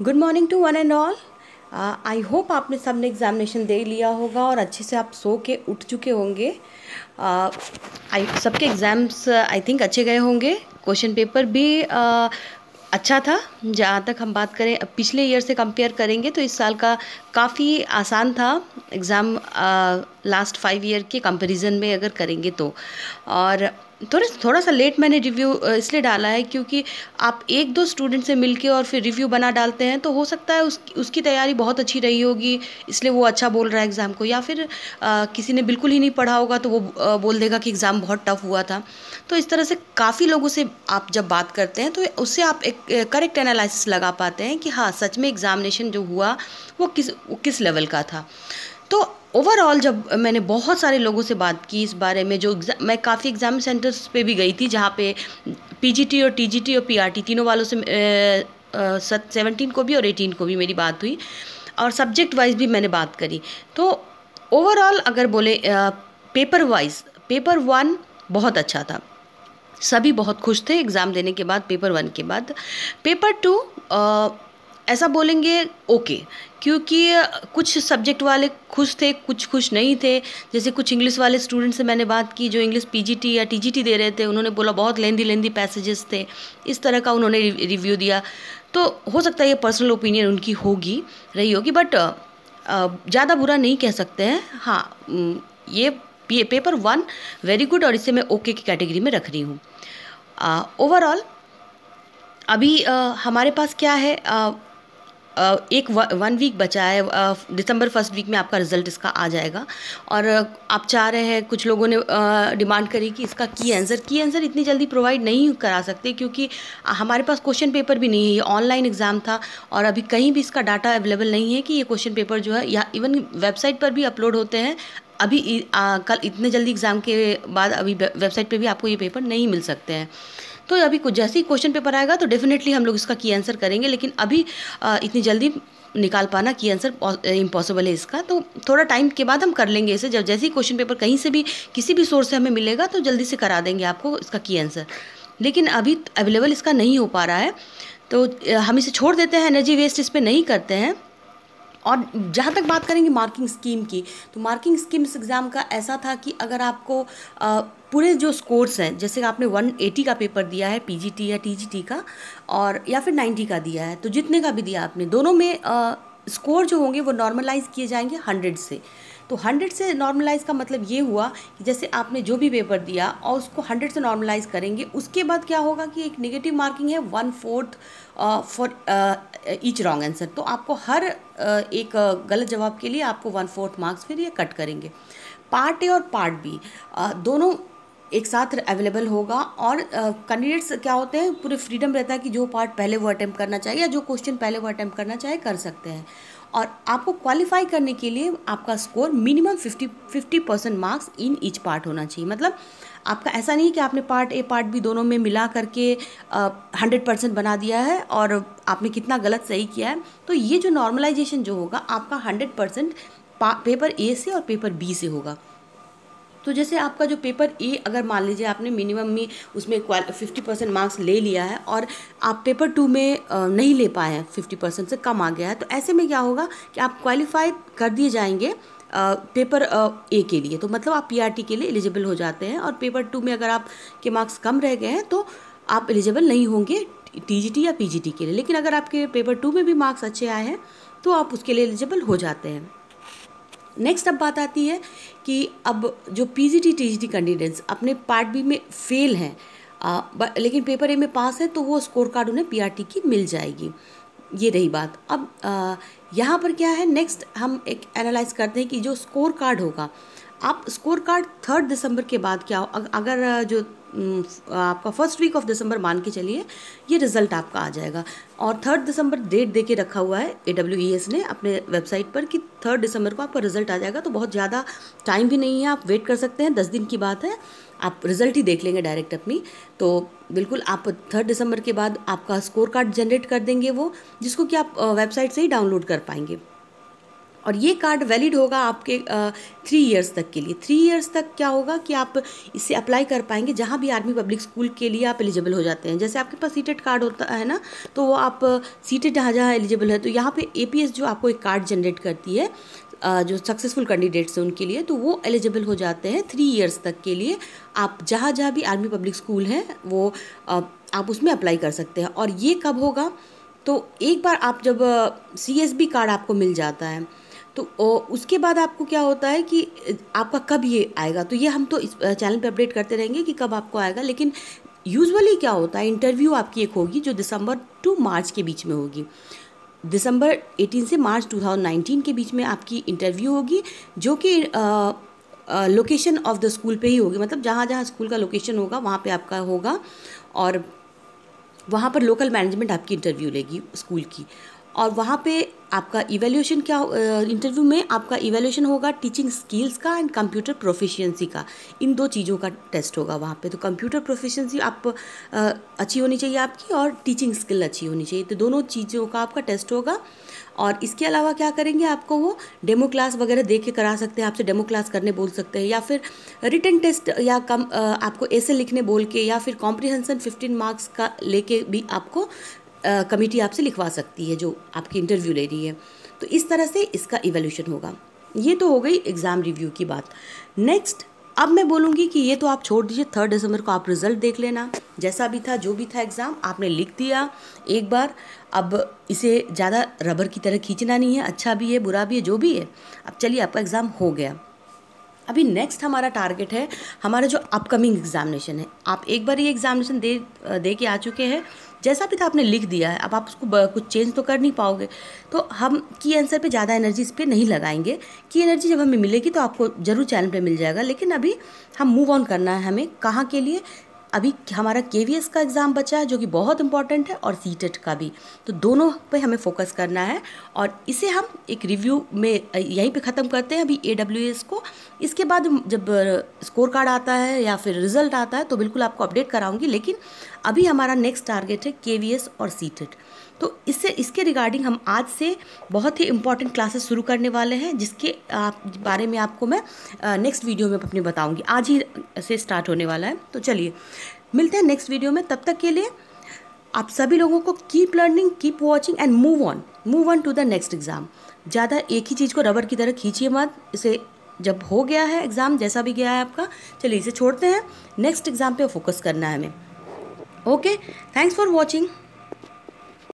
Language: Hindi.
Good morning to one and all I hope आपने सबने एग्ज़ामिनेशन दे लिया होगा और अच्छे से आप सो के उठ चुके होंगे। आई uh, सबके एग्ज़ाम्स आई थिंक अच्छे गए होंगे। क्वेश्चन पेपर भी uh, अच्छा था। जहाँ तक हम बात करें पिछले ईयर से कंपेयर करेंगे तो इस साल का काफ़ी आसान था। एग्ज़ाम लास्ट फाइव ईयर के कंपैरिजन में अगर करेंगे तो। और थोड़ा थोड़ा सा लेट मैंने रिव्यू इसलिए डाला है क्योंकि आप एक दो स्टूडेंट से मिलके और फिर रिव्यू बना डालते हैं तो हो सकता है उस उसकी तैयारी बहुत अच्छी रही होगी इसलिए वो अच्छा बोल रहा है एग्ज़ाम को। या फिर आ, किसी ने बिल्कुल ही नहीं पढ़ा होगा तो वो आ, बोल देगा कि एग्ज़ाम बहुत टफ हुआ था। तो इस तरह से काफ़ी लोगों से आप जब बात करते हैं तो उससे आप एक करेक्ट एनालिसिस लगा पाते हैं कि हाँ सच में एग्ज़ामिनेशन जो हुआ वो किस वो किस लेवल का था। तो ओवरऑल जब मैंने बहुत सारे लोगों से बात की इस बारे में, जो मैं काफ़ी एग्ज़ाम सेंटर्स पे भी गई थी, जहाँ पे पीजीटी और टीजीटी और पीआरटी तीनों वालों से सेवनटीन को भी और एटीन को भी मेरी बात हुई और सब्जेक्ट वाइज भी मैंने बात करी। तो ओवरऑल अगर बोले पेपर वाइज पेपर वन बहुत अच्छा था। सभी बहुत खुश थे एग्ज़ाम देने के बाद पेपर वन के बाद। पेपर टू ऐसा बोलेंगे ओके। क्योंकि कुछ सब्जेक्ट वाले खुश थे कुछ खुश नहीं थे। जैसे कुछ इंग्लिश वाले स्टूडेंट से मैंने बात की जो इंग्लिश पीजीटी या टीजीटी दे रहे थे उन्होंने बोला बहुत लेंदी लेंदी पैसेजेस थे। इस तरह का उन्होंने रिव्यू दिया। तो हो सकता है ये पर्सनल ओपिनियन उनकी होगी रही होगी बट ज़्यादा बुरा नहीं कह सकते हैं। हाँ ये पेपर वन वेरी गुड और इसे मैं ओके की कैटेगरी में रख रही हूँ। ओवरऑल अभी आ, हमारे पास क्या है? आ, एक वन वीक बचा है दिसंबर फ़र्स्ट वीक में आपका रिज़ल्ट इसका आ जाएगा। और आप चाह रहे हैं, कुछ लोगों ने डिमांड करी कि इसका की आंसर की आंसर इतनी जल्दी प्रोवाइड नहीं करा सकते क्योंकि हमारे पास क्वेश्चन पेपर भी नहीं है, ये ऑनलाइन एग्ज़ाम था और अभी कहीं भी इसका डाटा अवेलेबल नहीं है कि ये क्वेश्चन पेपर जो है, या इवन वेबसाइट पर भी अपलोड होते हैं अभी आ, कल इतने जल्दी एग्ज़ाम के बाद अभी वेबसाइट पे भी आपको ये पेपर नहीं मिल सकते हैं। तो अभी कुछ जैसे ही क्वेश्चन पेपर आएगा तो डेफिनेटली हम लोग इसका की आंसर करेंगे लेकिन अभी आ, इतनी जल्दी निकाल पाना की आंसर इम्पॉसिबल है इसका। तो थोड़ा टाइम के बाद हम कर लेंगे इसे। जब जैसे ही क्वेश्चन पेपर कहीं से भी किसी भी सोर्स से हमें मिलेगा तो जल्दी से करा देंगे आपको इसका की आंसर लेकिन अभी अवेलेबल इसका नहीं हो पा रहा है। तो हम इसे छोड़ देते हैं एनर्जी वेस्ट इस पर नहीं करते हैं। और जहाँ तक बात करेंगे मार्किंग स्कीम की तो मार्किंग स्कीम इस एग्ज़ाम का ऐसा था कि अगर आपको पूरे जो स्कोर्स हैं, जैसे आपने 180 का पेपर दिया है पीजीटी या टीजीटी का, और, या फिर 90 का दिया है तो जितने का भी दिया आपने, दोनों में स्कोर जो होंगे वो नॉर्मलाइज किए जाएँगे हंड्रेड से। तो हंड्रेड से नॉर्मलाइज का मतलब ये हुआ कि जैसे आपने जो भी पेपर दिया और उसको हंड्रेड से नॉर्मलाइज करेंगे उसके बाद क्या होगा कि एक नेगेटिव मार्किंग है one fourth for each wrong answer तो आपको हर uh, एक uh, गलत जवाब के लिए आपको वन फोर्थ मार्क्स फिर ये कट करेंगे। पार्ट ए और पार्ट बी uh, दोनों एक साथ अवेलेबल होगा और कैंडिडेट्स uh, क्या होते हैं पूरे फ्रीडम रहता है कि जो पार्ट पहले वो अटैम्प्ट करना चाहिए या जो क्वेश्चन पहले वो अटैम्प्ट करना चाहे कर सकते हैं। और आपको क्वालिफाई करने के लिए आपका score minimum fifty fifty percent marks in each part होना चाहिए। मतलब आपका ऐसा नहीं कि आपने पार्ट ए पार्ट बी दोनों में मिला करके हंड्रेड परसेंट बना दिया है और आपने कितना गलत सही किया है। तो ये जो नॉर्मलाइजेशन जो होगा, आपका हंड्रेड परसेंट पेपर ए से और पेपर बी से होगा। तो जैसे आपका जो पेपर ए अगर मान लीजिए आपने मिनिमम में उसमें फिफ्टी परसेंट मार्क्स ले लिया है और आप पेपर टू में नहीं ले पाए हैं फिफ्टी परसेंट से कम आ गया है तो ऐसे में क्या होगा कि आप क्वालिफाई कर दिए जाएँगे पेपर ए के लिए। तो मतलब आप पीआरटी के लिए एलिजिबल हो जाते हैं और पेपर टू में अगर आप के मार्क्स कम रह गए हैं तो आप एलिजिबल नहीं होंगे टीजीटी या पीजीटी के लिए। लेकिन अगर आपके पेपर टू में भी मार्क्स अच्छे आए हैं तो आप उसके लिए एलिजिबल हो जाते हैं। नेक्स्ट अब बात आती है कि अब जो P G T T G T candidates अपने पार्ट बी में फेल हैं लेकिन पेपर ए में पास है तो वो स्कोर कार्ड उन्हें पी आर टी की मिल जाएगी। ये रही बात। अब यहाँ पर क्या है? नेक्स्ट हम एक एनालाइज करते हैं कि जो स्कोर कार्ड होगा, आप स्कोर कार्ड थर्ड दिसंबर के बाद क्या हो अगर जो आपका फ़र्स्ट वीक ऑफ़ दिसंबर मान के चलिए, ये रिज़ल्ट आपका आ जाएगा। और थर्ड दिसंबर डेट दे के रखा हुआ है ए डब्ल्यू ई एस ने अपने वेबसाइट पर कि थर्ड दिसंबर को आपका रिज़ल्ट आ जाएगा तो बहुत ज़्यादा टाइम भी नहीं है, आप वेट कर सकते हैं, दस दिन की बात है, आप रिज़ल्ट ही देख लेंगे डायरेक्ट अपनी। तो बिल्कुल आप थर्ड दिसंबर के बाद आपका स्कोर कार्ड जनरेट कर देंगे वो, जिसको कि आप वेबसाइट से ही डाउनलोड कर पाएँगे। और ये कार्ड वैलिड होगा आपके थ्री इयर्स तक के लिए। थ्री इयर्स तक क्या होगा कि आप इसे अप्लाई कर पाएँगे जहाँ भी आर्मी पब्लिक स्कूल के लिए आप एलिजिबल हो जाते हैं। जैसे आपके पास सीटेड कार्ड होता है ना तो वो आप सीटेड जहाँ जहाँ एलिजिबल है तो यहाँ पे एपीएस जो आपको एक कार्ड जनरेट करती है जो सक्सेसफुल कैंडिडेट्स हैं उनके लिए तो वो एलिजिबल हो जाते हैं थ्री इयर्स तक के लिए। आप जहाँ जहाँ भी आर्मी पब्लिक स्कूल हैं, वो आप उसमें अप्लाई कर सकते हैं। और ये कब होगा? तो एक बार आप जब सी एस बी कार्ड आपको मिल जाता है तो उसके बाद आपको क्या होता है कि, आपका कब ये आएगा? तो ये हम तो इस चैनल पे अपडेट करते रहेंगे कि कब आपको आएगा, लेकिन यूजुअली क्या होता है इंटरव्यू आपकी एक होगी जो दिसंबर टू मार्च के बीच में होगी। दिसंबर 18 से मार्च 2019 के बीच में आपकी इंटरव्यू होगी, जो कि लोकेशन ऑफ़ द स्कूल पे ही होगी। मतलब जहाँ जहाँ स्कूल का लोकेशन होगा, वहाँ पे आपका होगा और वहाँ पर लोकल मैनेजमेंट आपकी इंटरव्यू लेगी स्कूल की। और वहाँ पे आपका इवेल्यूशन क्या इंटरव्यू में आपका इवेल्यूशन होगा टीचिंग स्किल्स का एंड कंप्यूटर प्रोफिशिएंसी का। इन दो चीज़ों का टेस्ट होगा वहाँ पे। तो कंप्यूटर प्रोफिशिएंसी आप आ, अच्छी होनी चाहिए आपकी और टीचिंग स्किल अच्छी होनी चाहिए। तो दोनों चीज़ों का आपका टेस्ट होगा। और इसके अलावा क्या करेंगे आपको वो डेमो क्लास वगैरह देख के करा सकते हैं। आपसे डेमो क्लास करने बोल सकते हैं। या फिर रिटर्न टेस्ट या कम आपको ऐसे लिखने बोल के या फिर कॉम्प्रिहेंसन फिफ्टीन मार्क्स का लेके भी आपको कमेटी आपसे लिखवा सकती है जो आपकी इंटरव्यू ले रही है। तो इस तरह से इसका इवेल्यूशन होगा। ये तो हो गई एग्ज़ाम रिव्यू की बात। नेक्स्ट अब मैं बोलूँगी कि ये तो आप छोड़ दीजिए थर्ड दिसंबर को आप रिज़ल्ट देख लेना। जैसा भी था, जो भी था एग्ज़ाम आपने लिख दिया एक बार। अब इसे ज़्यादा रबर की तरह खींचना नहीं है अच्छा भी है, बुरा भी है, जो भी है। अब चलिए, आपका एग्ज़ाम हो गया। अभी नेक्स्ट हमारा टारगेट है, हमारा जो अपकमिंग एग्जामिनेशन है। आप एक बार ये एग्जामिनेशन दे दे के आ चुके हैं। जैसा भी था आपने लिख दिया है, अब आप उसको कुछ चेंज तो कर नहीं पाओगे। तो हम की आंसर पे ज़्यादा एनर्जी इस पर नहीं लगाएँगे। की एनर्जी जब हमें मिलेगी तो आपको ज़रूर चैनल पे मिल जाएगा, लेकिन अभी हम मूव ऑन करना है हमें कहाँ के लिए? अभी हमारा के का एग्ज़ाम बचा है, जो कि बहुत इंपॉर्टेंट है, और सी e का भी। तो दोनों पे हमें फोकस करना है, और इसे हम एक रिव्यू में, यहीं पे ख़त्म करते हैं, अभी AWS को। इसके बाद जब स्कोर कार्ड आता है, या फिर रिज़ल्ट आता है तो बिल्कुल आपको अपडेट कराऊँगी, लेकिन अभी हमारा नेक्स्ट टारगेट है के और सी तो इससे, इसके रिगार्डिंग हम आज से बहुत ही इंपॉर्टेंट क्लासेस शुरू करने वाले हैं, जिसके आप, बारे में आपको मैं नेक्स्ट वीडियो में अपनी बताऊँगी। आज ही से स्टार्ट होने वाला है। तो चलिए, मिलते हैं नेक्स्ट वीडियो में। तब तक के लिए आप सभी लोगों को keep learning keep watching and move on move on to the next exam ज़्यादा एक ही चीज़ को रबर की तरह खींचिए मत। इसे जब हो गया है एग्ज़ाम जैसा भी गया है आपका, चलिए इसे छोड़ते हैं। नेक्स्ट एग्ज़ाम पे फोकस करना है हमें। Okay thanks for watching